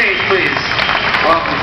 stage, please. Welcome,